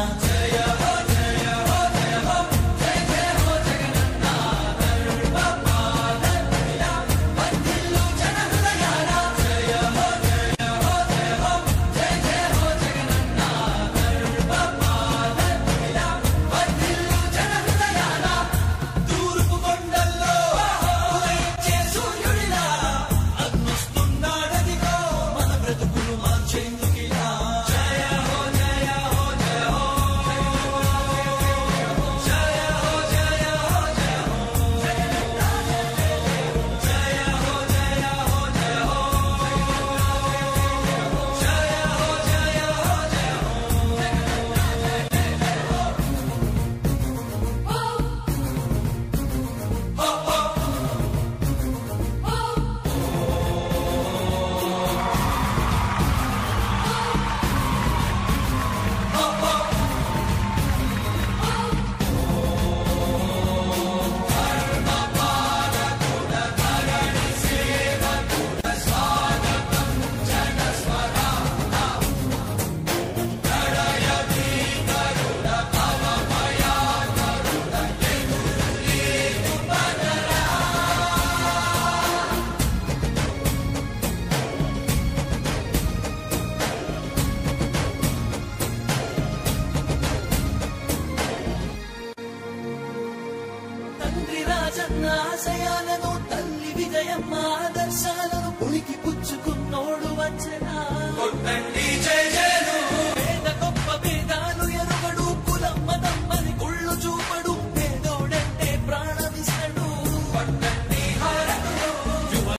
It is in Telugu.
나타나 తన్న ఆశయాలను తల్లి విజయం ఆదర్శాలను పుణికి పుచ్చుకున్నోడు వచ్చిన